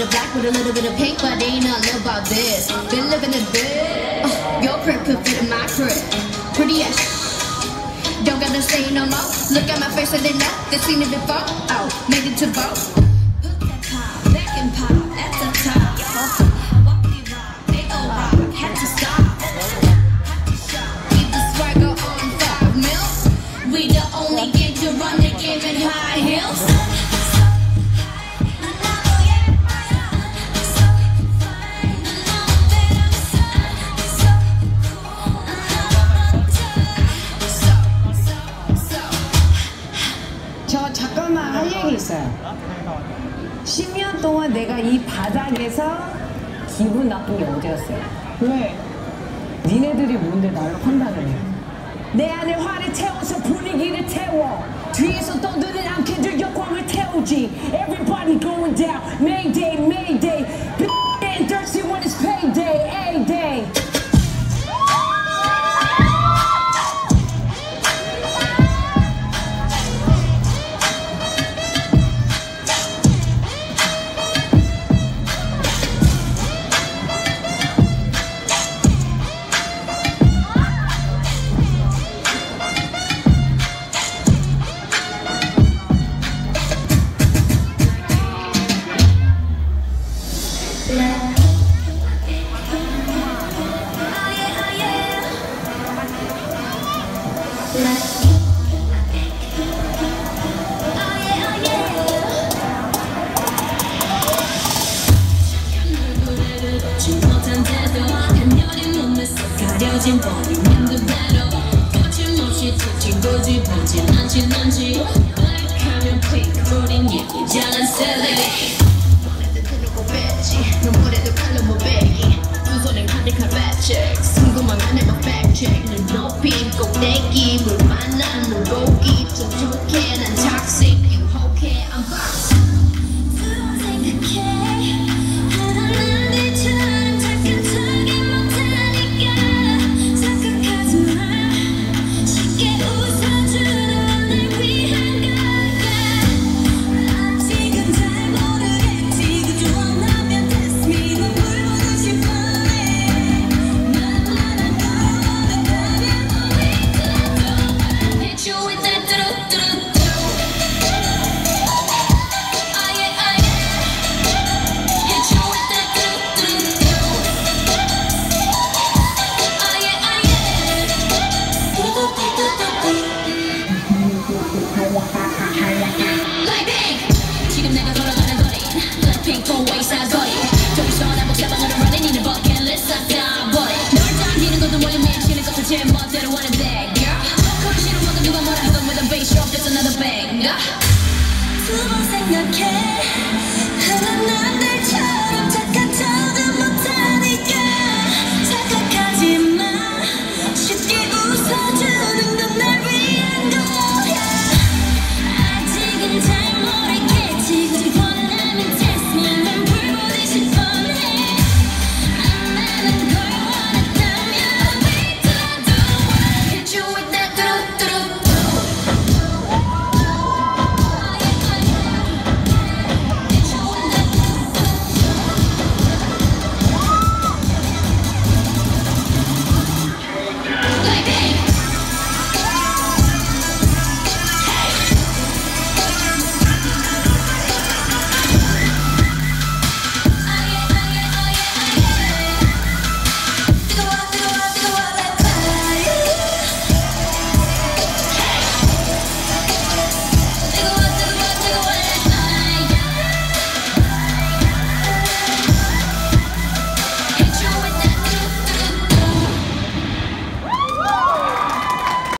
bit of black with a little bit of pink, but they ain't nothing about this. Been living a bit. Uh, your crib could fit in my crib. Pretty as don't gotta say no more. Look at my face and they know they seen it before. Oh, made it to both. 할 얘기 있어요. 10년 동안 내가 이 바닥에서 기분 나쁜 게 어디였어요? 왜? 니네들이 뭔데 나를 판단을 해? 내 안에 화를 태워서 분위기를 태워 뒤에서 떠드는 암캐들 역광을 태우지 Everybody going down Mayday Mayday 掉进火里面的 battle，过去默契，自己过去抛弃，难弃难弃，Black Caribbean Queen，注定也会将来 silly。 제 멋대로 하는 땡겨 포크로 with a bass drop another banger 생각해